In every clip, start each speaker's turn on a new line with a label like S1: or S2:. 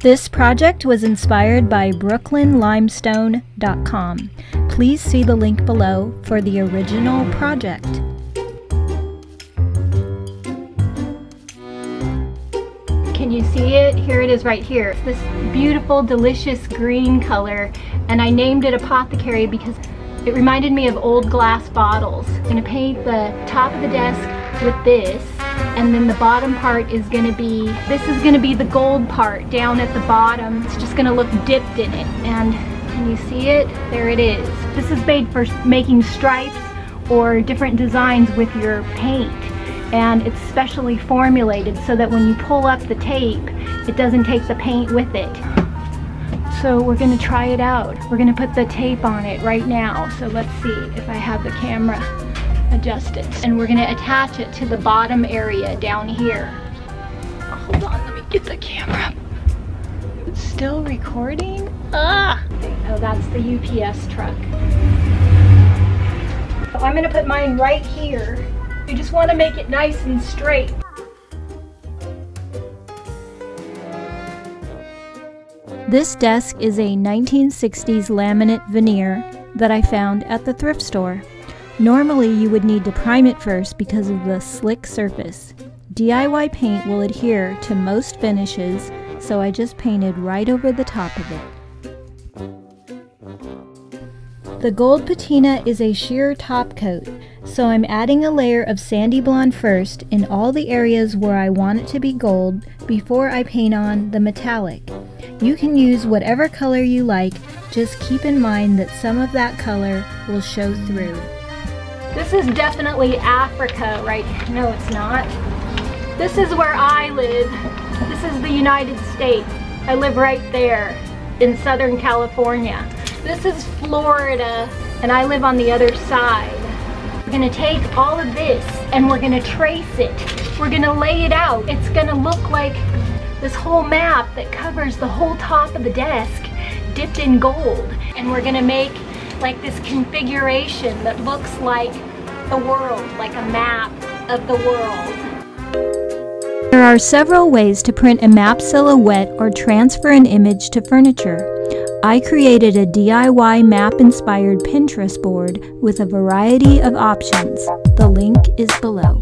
S1: This project was inspired by brooklynlimestone.com. Please see the link below for the original project. Can you see it? Here it is right here. It's this beautiful, delicious green color, and I named it Apothecary because it reminded me of old glass bottles. I'm gonna paint the top of the desk with this, and then the bottom part is gonna be, this is gonna be the gold part down at the bottom. It's just gonna look dipped in it, and can you see it? There it is. This is made for making stripes or different designs with your paint and it's specially formulated so that when you pull up the tape, it doesn't take the paint with it. So we're gonna try it out. We're gonna put the tape on it right now. So let's see if I have the camera adjusted. And we're gonna attach it to the bottom area down here. Hold on, let me get the camera. It's still recording? Ah! Oh, that's the UPS truck. So I'm gonna put mine right here you just want to make it nice and straight. This desk is a 1960s laminate veneer that I found at the thrift store. Normally you would need to prime it first because of the slick surface. DIY paint will adhere to most finishes, so I just painted right over the top of it. The gold patina is a sheer top coat, so I'm adding a layer of sandy blonde first in all the areas where I want it to be gold before I paint on the metallic. You can use whatever color you like, just keep in mind that some of that color will show through. This is definitely Africa, right? No, it's not. This is where I live. This is the United States. I live right there in Southern California. This is Florida, and I live on the other side. We're gonna take all of this and we're gonna trace it. We're gonna lay it out. It's gonna look like this whole map that covers the whole top of the desk dipped in gold. And we're gonna make like this configuration that looks like the world, like a map of the world. There are several ways to print a map silhouette or transfer an image to furniture. I created a DIY map-inspired Pinterest board with a variety of options. The link is below.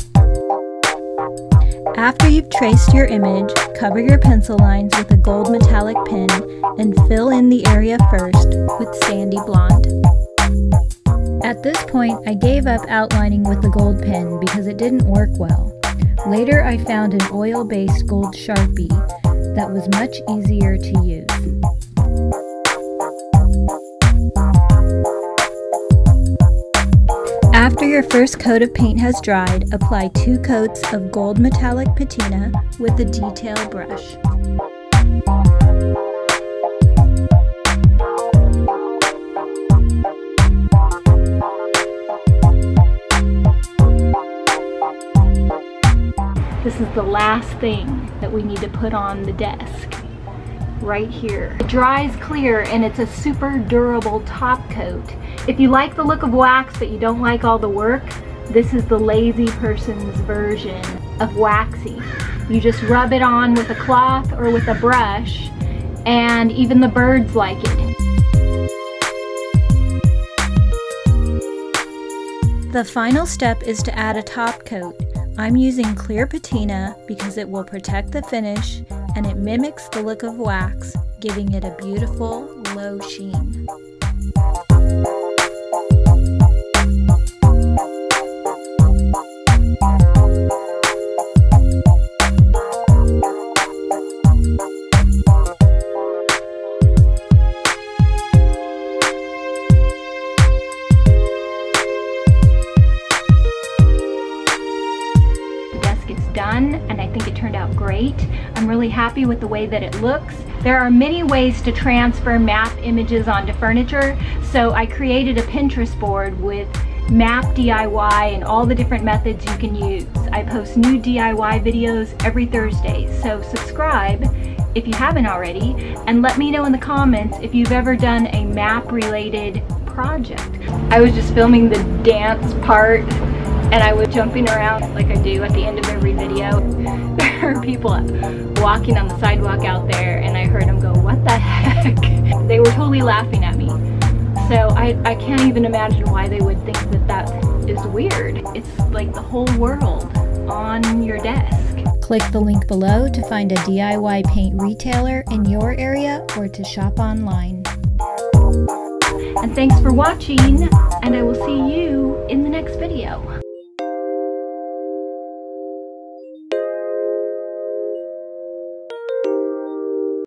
S1: After you've traced your image, cover your pencil lines with a gold metallic pen and fill in the area first with sandy blonde. At this point, I gave up outlining with the gold pen because it didn't work well. Later, I found an oil-based gold Sharpie that was much easier to use. After your first coat of paint has dried, apply two coats of gold metallic patina with a detail brush. This is the last thing that we need to put on the desk right here. It dries clear and it's a super durable top coat. If you like the look of wax but you don't like all the work, this is the lazy person's version of waxy. You just rub it on with a cloth or with a brush and even the birds like it. The final step is to add a top coat. I'm using clear patina because it will protect the finish and it mimics the look of wax, giving it a beautiful low sheen. Think it turned out great. I'm really happy with the way that it looks. There are many ways to transfer map images onto furniture, so I created a Pinterest board with map DIY and all the different methods you can use. I post new DIY videos every Thursday, so subscribe if you haven't already, and let me know in the comments if you've ever done a map related project. I was just filming the dance part and I was jumping around like I do at the end of every video. There are people walking on the sidewalk out there and I heard them go, what the heck? They were totally laughing at me. So I, I can't even imagine why they would think that that is weird. It's like the whole world on your desk.
S2: Click the link below to find a DIY paint retailer in your area or to shop online.
S1: And thanks for watching, and I will see you in the next video.